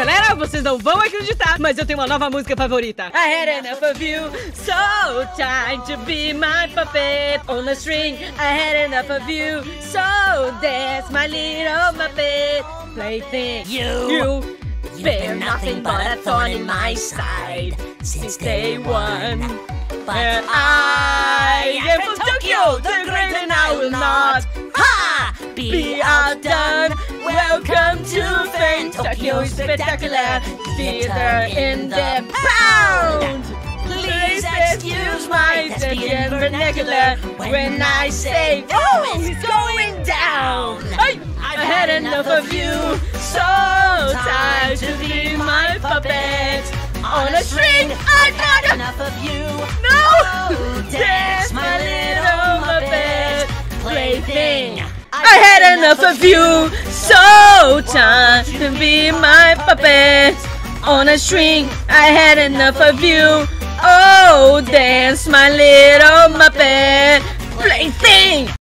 Galera, vocês não vão acreditar, mas eu tenho uma nova música favorita. I had enough of you, so time to be my puppet on a string. I had enough of you, so dance my little muppet plaything. You, you you've been nothing but a thorn in my side since day one. But And I am from Tokyo, the great, and I will not ha be outdone. Welcome to Tokyo Spectacular Theater in the Pound. Please excuse my Italian vernacular when I say, Oh, he's going down. Hey, I had enough of you, so tired to be my puppet on a string. I've not Enough of you. no! Oh, Dance, my little Muppet plaything. I had enough of you, so time to be my puppet on a string. I had enough of you. Oh, dance, my little Muppet plaything.